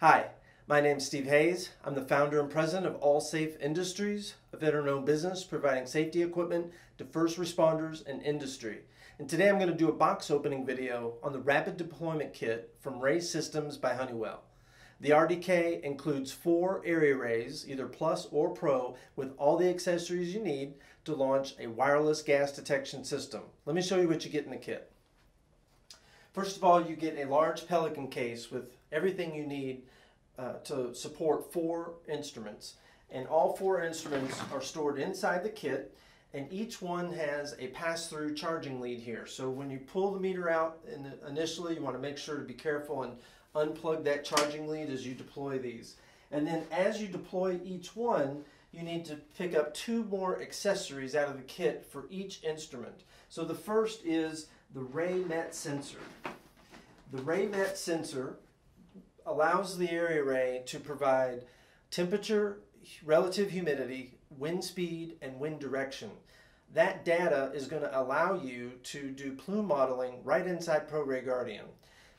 Hi, my name is Steve Haise. I'm the founder and president of All Safe Industries, a veteran-owned business providing safety equipment to first responders and industry. And today I'm going to do a box opening video on the Rapid Deployment Kit from RAE Systems by Honeywell. The RDK includes four AreaRAEs, either plus or pro, with all the accessories you need to launch a wireless gas detection system. Let me show you what you get in the kit. First of all, you get a large Pelican case with everything you need uh, to support four instruments. And all four instruments are stored inside the kit and each one has a pass-through charging lead here. So when you pull the meter out the, initially, you want to make sure to be careful and unplug that charging lead as you deploy these. And then as you deploy each one, you need to pick up two more accessories out of the kit for each instrument. So the first is the RAEMet sensor. The RAEMet sensor allows the AreaRAE to provide temperature, relative humidity, wind speed, and wind direction. That data is going to allow you to do plume modeling right inside ProRAE Guardian.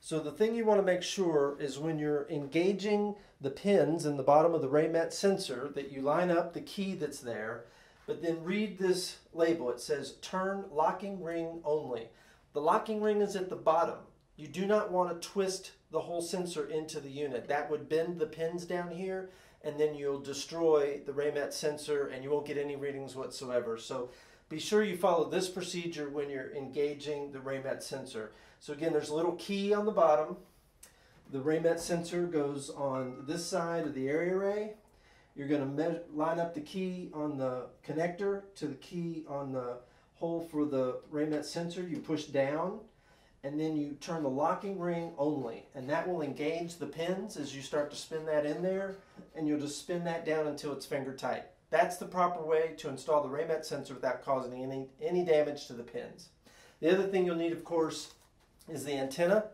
So the thing you want to make sure is when you're engaging the pins in the bottom of the RAEMet sensor that you line up the key that's there, but then read this label. It says turn locking ring only. The locking ring is at the bottom. You do not want to twist the whole sensor into the unit. That would bend the pins down here and then you'll destroy the RAEMet sensor and you won't get any readings whatsoever. So be sure you follow this procedure when you're engaging the RAEMet sensor. So again, there's a little key on the bottom. The RAEMet sensor goes on this side of the AreaRAE. You're going to line up the key on the connector to the key on the hole for the RAEMet sensor. You push down and then you turn the locking ring only and that will engage the pins as you start to spin that in there and you'll just spin that down until it's finger tight. That's the proper way to install the RAEMet sensor without causing any, any damage to the pins. The other thing you'll need of course is the antenna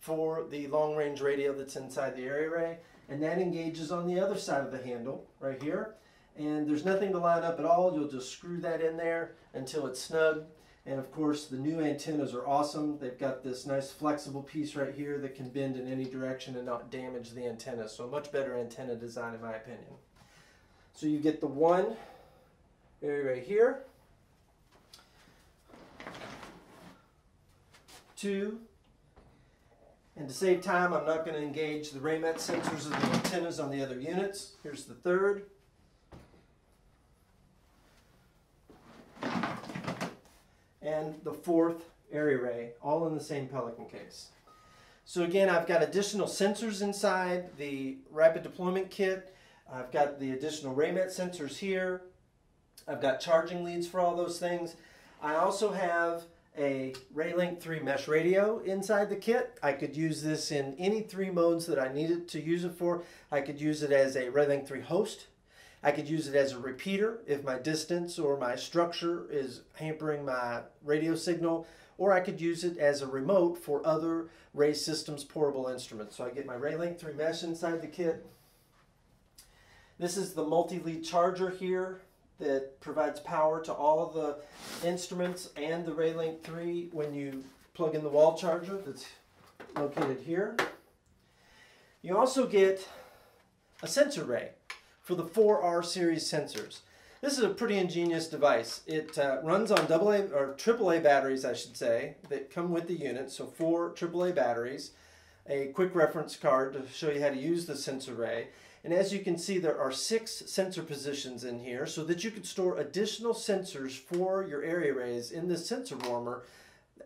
for the long range radio that's inside the AreaRAE and that engages on the other side of the handle right here and there's nothing to line up at all you'll just screw that in there until it's snug and of course, the new antennas are awesome. They've got this nice flexible piece right here that can bend in any direction and not damage the antenna. So much better antenna design in my opinion. So you get the one area right here. Two. And to save time, I'm not going to engage the RAEMet sensors of the antennas on the other units. Here's the third. And the fourth AreaRAE, all in the same Pelican case. So again, I've got additional sensors inside the rapid deployment kit. I've got the additional RAEMet sensors here. I've got charging leads for all those things. I also have a RAELink 3 mesh radio inside the kit. I could use this in any three modes that I needed to use it for. I could use it as a RAELink 3 host I could use it as a repeater if my distance or my structure is hampering my radio signal, or I could use it as a remote for other RAE Systems portable instruments. So I get my RAELink 3 mesh inside the kit. This is the multi-lead charger here that provides power to all of the instruments and the RAELink 3 when you plug in the wall charger that's located here. You also get a sensor ray for the 4R series sensors. This is a pretty ingenious device. It uh, runs on AA or AAA batteries, I should say, that come with the unit. So four AAA batteries, a quick reference card to show you how to use the sensor array. And as you can see, there are six sensor positions in here so that you could store additional sensors for your AreaRAEs in this sensor warmer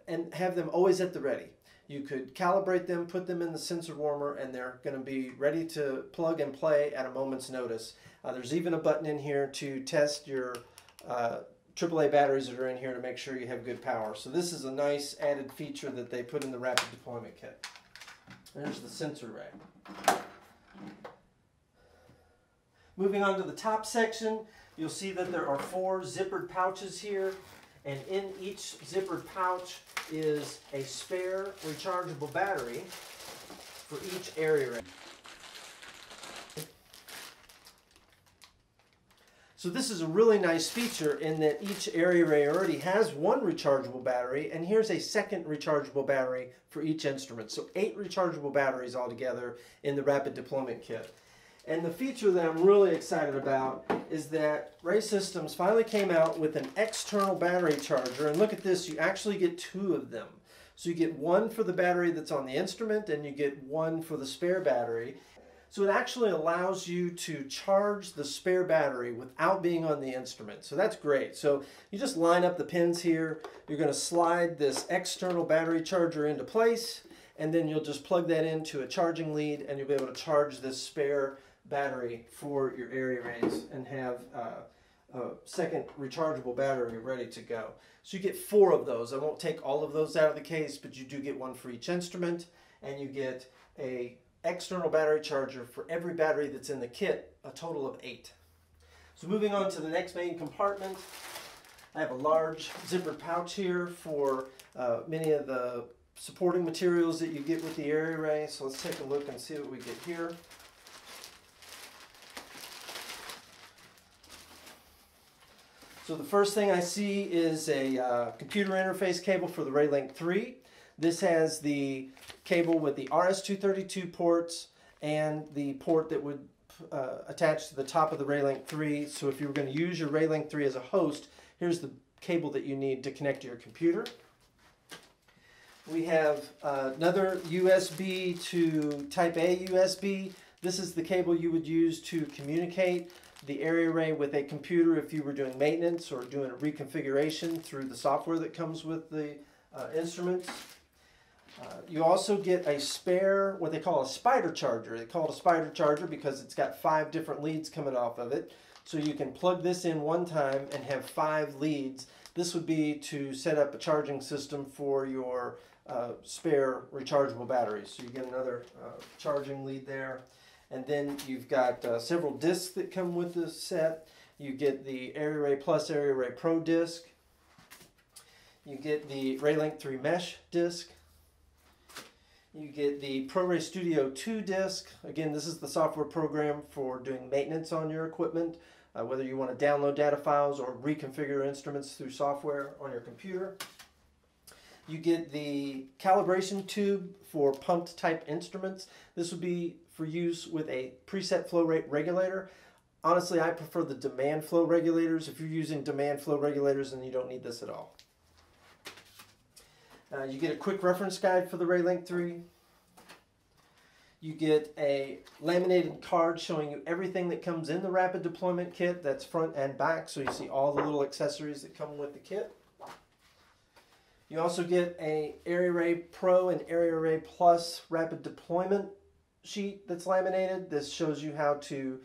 and have them always at the ready. You could calibrate them, put them in the sensor warmer, and they're going to be ready to plug and play at a moment's notice. Uh, there's even a button in here to test your uh, AAA batteries that are in here to make sure you have good power. So this is a nice added feature that they put in the rapid deployment kit. There's the sensor rack. Moving on to the top section, you'll see that there are four zippered pouches here and in each zippered pouch is a spare rechargeable battery for each area. So this is a really nice feature in that each AreaRAE already has one rechargeable battery and here's a second rechargeable battery for each instrument. So eight rechargeable batteries altogether in the rapid deployment kit. And the feature that I'm really excited about is that RAE Systems finally came out with an external battery charger. And look at this, you actually get two of them. So you get one for the battery that's on the instrument and you get one for the spare battery. So it actually allows you to charge the spare battery without being on the instrument. So that's great. So you just line up the pins here. You're going to slide this external battery charger into place and then you'll just plug that into a charging lead and you'll be able to charge this spare battery for your AreaRAEs and have uh, a second rechargeable battery ready to go. So you get four of those. I won't take all of those out of the case, but you do get one for each instrument and you get a external battery charger for every battery that's in the kit, a total of eight. So moving on to the next main compartment, I have a large zippered pouch here for uh, many of the supporting materials that you get with the AreaRAE. So let's take a look and see what we get here. So the first thing I see is a uh, computer interface cable for the RAELink 3. This has the cable with the RS-232 ports and the port that would uh, attach to the top of the RAELink 3. So if you were going to use your RAELink 3 as a host, here's the cable that you need to connect to your computer. We have uh, another USB to Type A USB. This is the cable you would use to communicate the AreaRAE with a computer if you were doing maintenance or doing a reconfiguration through the software that comes with the uh, instruments. Uh, you also get a spare, what they call a spider charger. They call it a spider charger because it's got five different leads coming off of it. So you can plug this in one time and have five leads. This would be to set up a charging system for your uh, spare rechargeable batteries. So you get another uh, charging lead there. And then you've got uh, several discs that come with this set. You get the AreaRAE Plus AreaRAE Pro disc. You get the RAELink 3 Mesh disc. You get the ProRAE Studio 2 disc. Again, this is the software program for doing maintenance on your equipment, uh, whether you want to download data files or reconfigure instruments through software on your computer. You get the calibration tube for pumped type instruments. This would be for use with a preset flow rate regulator. Honestly, I prefer the demand flow regulators. If you're using demand flow regulators, then you don't need this at all. Uh, you get a quick reference guide for the RAELink 3. You get a laminated card showing you everything that comes in the rapid deployment kit. That's front and back, so you see all the little accessories that come with the kit. You also get a AreaRAE Pro and AreaRAE Plus rapid deployment sheet that's laminated. This shows you how to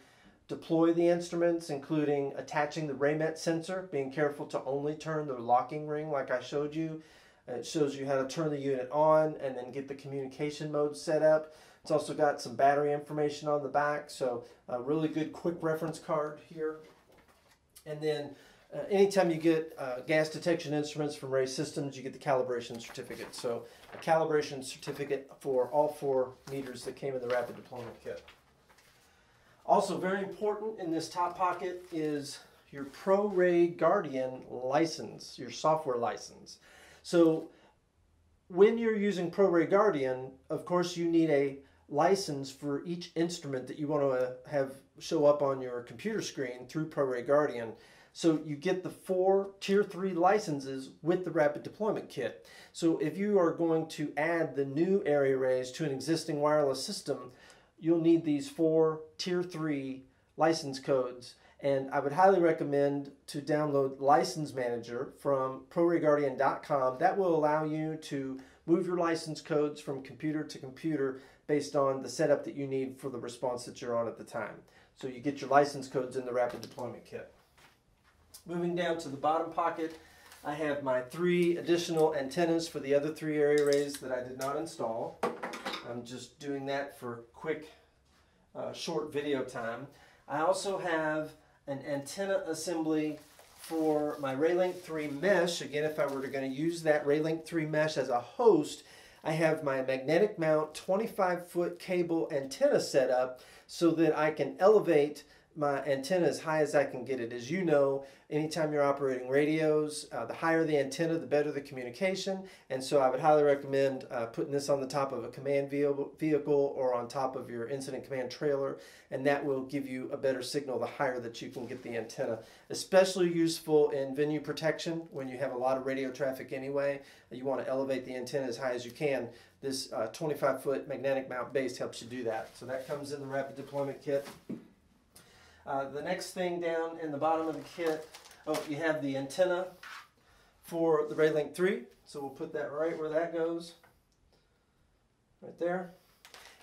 deploy the instruments, including attaching the RAEMet sensor, being careful to only turn the locking ring like I showed you, it shows you how to turn the unit on and then get the communication mode set up. It's also got some battery information on the back, so a really good quick reference card here. And then uh, anytime you get uh, gas detection instruments from RAE Systems, you get the calibration certificate. So a calibration certificate for all four meters that came in the rapid deployment kit. Also very important in this top pocket is your ProRAE Guardian license, your software license. So when you're using ProRAE Guardian, of course you need a license for each instrument that you want to have show up on your computer screen through ProRAE Guardian. So you get the four tier three licenses with the rapid deployment kit. So if you are going to add the new AreaRAEs to an existing wireless system, you'll need these four tier three license codes and I would highly recommend to download License Manager from ProRAEGuardian.com. That will allow you to move your license codes from computer to computer based on the setup that you need for the response that you're on at the time. So you get your license codes in the Rapid Deployment Kit. Moving down to the bottom pocket, I have my three additional antennas for the other three AreaRAEs that I did not install. I'm just doing that for quick, uh, short video time. I also have an antenna assembly for my RAELink 3 mesh. Again, if I were to going to use that RAELink 3 mesh as a host, I have my magnetic mount 25 foot cable antenna set up so that I can elevate my antenna as high as I can get it. As you know, anytime you're operating radios, uh, the higher the antenna, the better the communication. And so I would highly recommend uh, putting this on the top of a command vehicle or on top of your incident command trailer, and that will give you a better signal the higher that you can get the antenna. Especially useful in venue protection when you have a lot of radio traffic anyway. You want to elevate the antenna as high as you can. This 25 uh, magnetic mount base helps you do that. So that comes in the rapid deployment kit. Uh, the next thing down in the bottom of the kit, oh, you have the antenna for the RAELink 3. So we'll put that right where that goes, right there.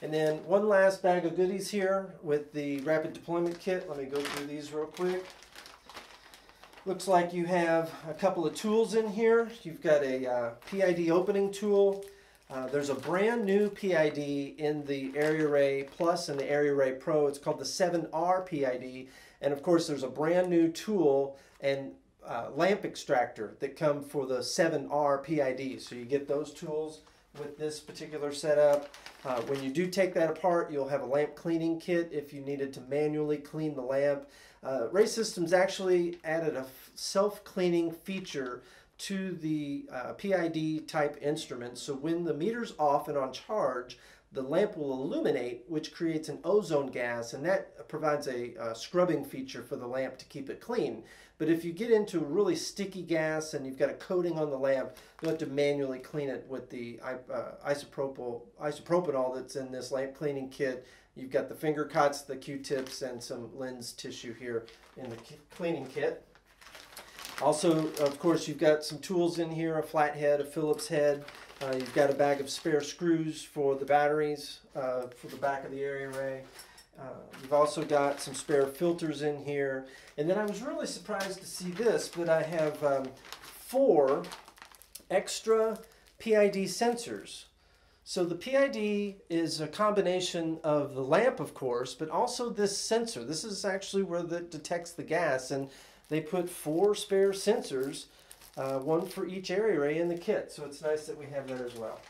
And then one last bag of goodies here with the rapid deployment kit. Let me go through these real quick. Looks like you have a couple of tools in here. You've got a uh, PID opening tool, uh, there's a brand new PID in the AreaRAE Plus and the AreaRAE Pro. It's called the 7R PID. And of course, there's a brand new tool and uh, lamp extractor that come for the 7R PID. So you get those tools with this particular setup. Uh, when you do take that apart, you'll have a lamp cleaning kit if you needed to manually clean the lamp. Uh, RAE Systems actually added a self-cleaning feature to the uh, PID type instrument. So when the meter's off and on charge, the lamp will illuminate, which creates an ozone gas, and that provides a uh, scrubbing feature for the lamp to keep it clean. But if you get into a really sticky gas and you've got a coating on the lamp, you'll have to manually clean it with the uh, isopropyl, isopropanol that's in this lamp cleaning kit. You've got the finger cuts, the Q-tips, and some lens tissue here in the cleaning kit. Also, of course, you've got some tools in here, a flathead, a Phillips head. Uh, you've got a bag of spare screws for the batteries uh, for the back of the AreaRAE. Uh, you've also got some spare filters in here. And then I was really surprised to see this, but I have um, four extra PID sensors. So the PID is a combination of the lamp, of course, but also this sensor. This is actually where it detects the gas. And they put four spare sensors, uh, one for each AreaRAE in the kit. So it's nice that we have that as well.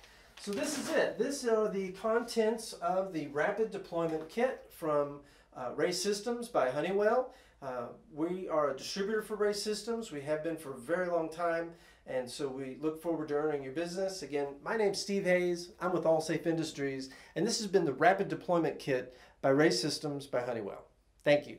So this is it. This are the contents of the Rapid Deployment Kit from uh, RAE Systems by Honeywell. Uh, we are a distributor for RAE Systems. We have been for a very long time, and so we look forward to earning your business. Again, my name's Steve Haise. I'm with Allsafe Industries, and this has been the Rapid Deployment Kit by RAE Systems by Honeywell. Thank you.